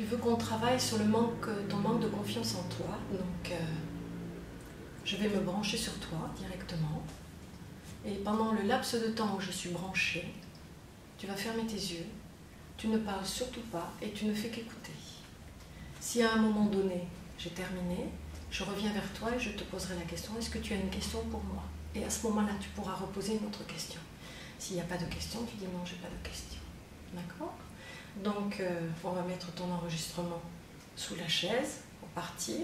Tu veux qu'on travaille sur le manque, ton manque de confiance en toi. Donc, euh, je vais me brancher sur toi directement. Et pendant le laps de temps où je suis branchée, tu vas fermer tes yeux. Tu ne parles surtout pas et tu ne fais qu'écouter. Si à un moment donné, j'ai terminé, je reviens vers toi et je te poserai la question est-ce que tu as une question pour moi? Et à ce moment-là, tu pourras reposer une autre question. S'il n'y a pas de question, tu dis non, j'ai pas de question. D'accord? Donc, euh, on va mettre ton enregistrement sous la chaise pour partir.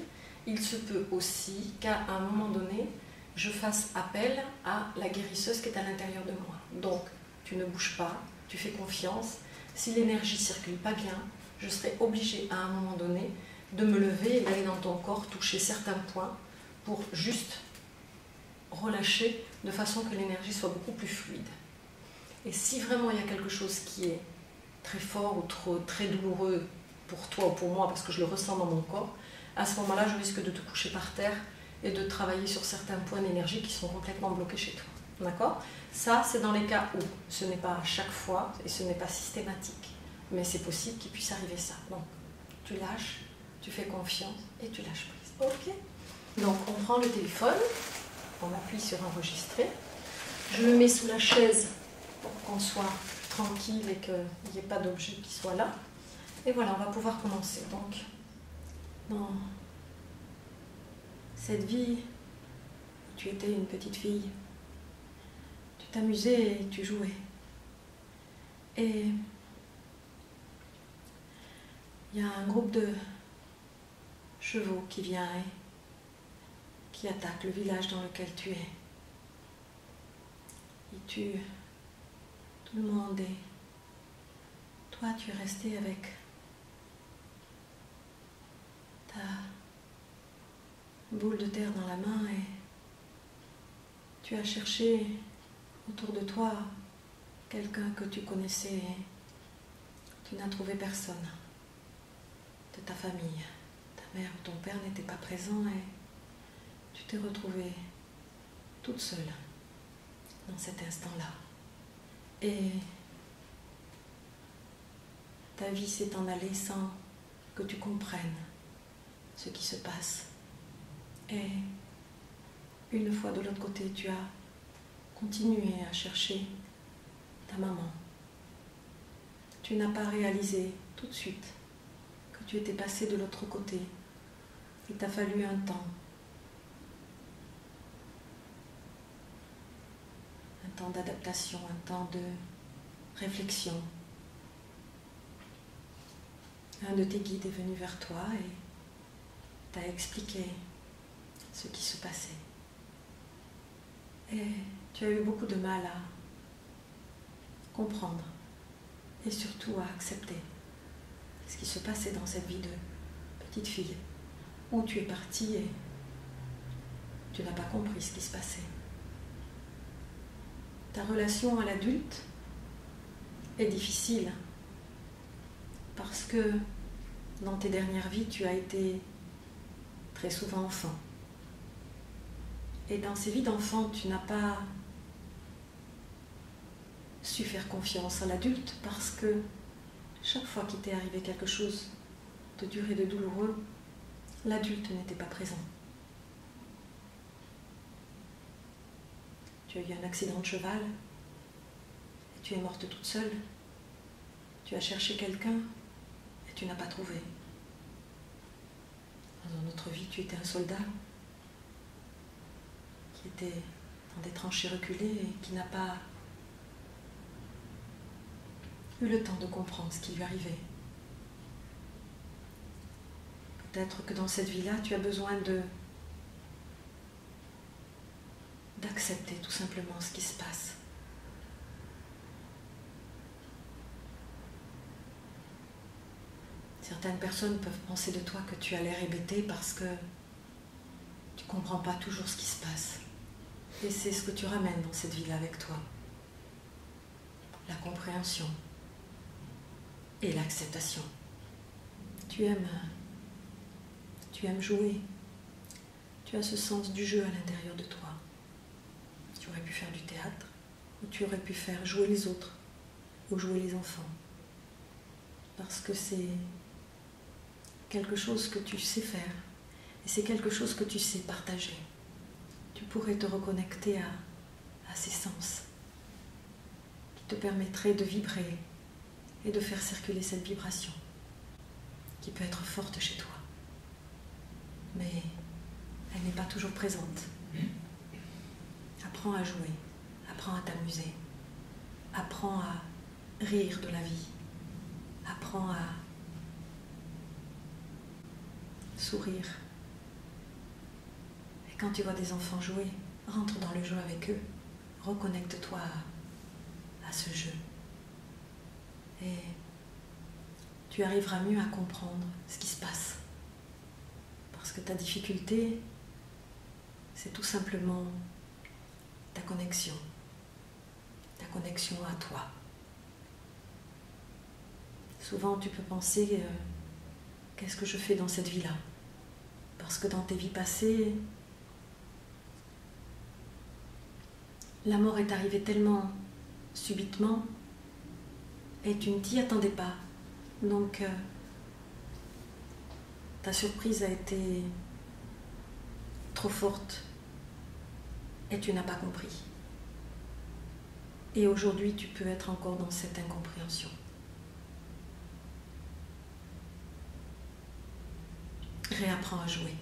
Il se peut aussi qu'à un moment donné, je fasse appel à la guérisseuse qui est à l'intérieur de moi. Donc, tu ne bouges pas, tu fais confiance. Si l'énergie circule pas bien, je serai obligée à un moment donné de me lever et d'aller dans ton corps toucher certains points pour juste relâcher de façon que l'énergie soit beaucoup plus fluide. Et si vraiment il y a quelque chose qui est très fort ou trop, très douloureux pour toi ou pour moi, parce que je le ressens dans mon corps, à ce moment-là, je risque de te coucher par terre et de travailler sur certains points d'énergie qui sont complètement bloqués chez toi. D'accord? Ça, c'est dans les cas où ce n'est pas à chaque fois et ce n'est pas systématique, mais c'est possible qu'il puisse arriver ça. Donc, tu lâches, tu fais confiance et tu lâches prise. Ok? Donc, on prend le téléphone, on appuie sur enregistrer, je le mets sous la chaise pour qu'on soit tranquille et qu'il n'y ait pas d'objet qui soit là. Et voilà, on va pouvoir commencer. Donc, dans cette vie, tu étais une petite fille, tu t'amusais et tu jouais. Et il y a un groupe de chevaux qui vient et qui attaque le village dans lequel tu es. Il tue tout le monde et toi tu es resté avec ta boule de terre dans la main et tu as cherché autour de toi quelqu'un que tu connaissais et tu n'as trouvé personne de ta famille. Ta mère ou ton père n'était pas présent et tu t'es retrouvée toute seule dans cet instant-là. Et ta vie s'est en allée sans que tu comprennes ce qui se passe. Et une fois de l'autre côté, tu as continué à chercher ta maman. Tu n'as pas réalisé tout de suite que tu étais passé de l'autre côté. Il t'a fallu un temps. Temps d'adaptation, un temps de réflexion. Un de tes guides est venu vers toi et t'a expliqué ce qui se passait. Et tu as eu beaucoup de mal à comprendre et surtout à accepter ce qui se passait dans cette vie de petite fille où tu es partie et tu n'as pas compris ce qui se passait. Ta relation à l'adulte est difficile parce que dans tes dernières vies, tu as été très souvent enfant. Et dans ces vies d'enfant, tu n'as pas su faire confiance à l'adulte parce que chaque fois qu'il t'est arrivé quelque chose de dur et de douloureux, l'adulte n'était pas présent. Tu as eu un accident de cheval et tu es morte toute seule. Tu as cherché quelqu'un et tu n'as pas trouvé. Dans une autre vie, tu étais un soldat était dans des tranchées reculées et qui n'a pas eu le temps de comprendre ce qui lui arrivait. Peut-être que dans cette vie-là, tu as besoin de d'accepter tout simplement ce qui se passe. Certaines personnes peuvent penser de toi que tu as l'air hébété parce que tu ne comprends pas toujours ce qui se passe. Et c'est ce que tu ramènes dans cette vie-là avec toi. La compréhension et l'acceptation. Tu aimes, tu aimes jouer. Tu as ce sens du jeu à l'intérieur de toi. Tu aurais pu faire du théâtre, ou tu aurais pu faire jouer les autres, ou jouer les enfants. Parce que c'est quelque chose que tu sais faire et c'est quelque chose que tu sais partager. Tu pourrais te reconnecter à, à ces sens qui te permettraient de vibrer et de faire circuler cette vibration qui peut être forte chez toi. Mais elle n'est pas toujours présente. Apprends à jouer, apprends à t'amuser, apprends à rire de la vie, apprends à sourire. Et quand tu vois des enfants jouer, rentre dans le jeu avec eux, reconnecte-toi à, ce jeu. Et tu arriveras mieux à comprendre ce qui se passe. Parce que ta difficulté, c'est tout simplement ta connexion à toi. Souvent, tu peux penser, euh, qu'est-ce que je fais dans cette vie-là? Parce que dans tes vies passées, la mort est arrivée tellement subitement et tu ne t'y attendais pas. Donc, euh, ta surprise a été trop forte et tu n'as pas compris. Et aujourd'hui, tu peux être encore dans cette incompréhension. Réapprends à jouer.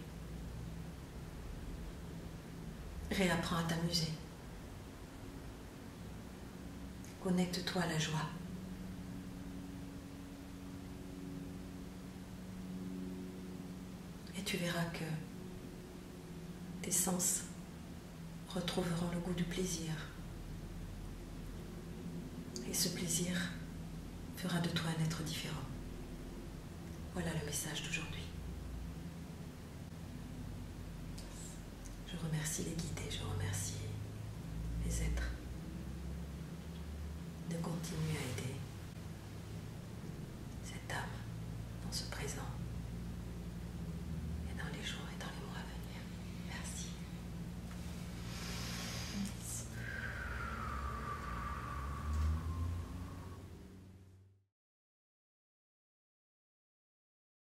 Réapprends à t'amuser. Connecte-toi à la joie. Et tu verras que tes sens retrouveront le goût du plaisir. Et ce plaisir fera de toi un être différent. Voilà le message d'aujourd'hui. Je remercie les guides je remercie les êtres de continuer à aider.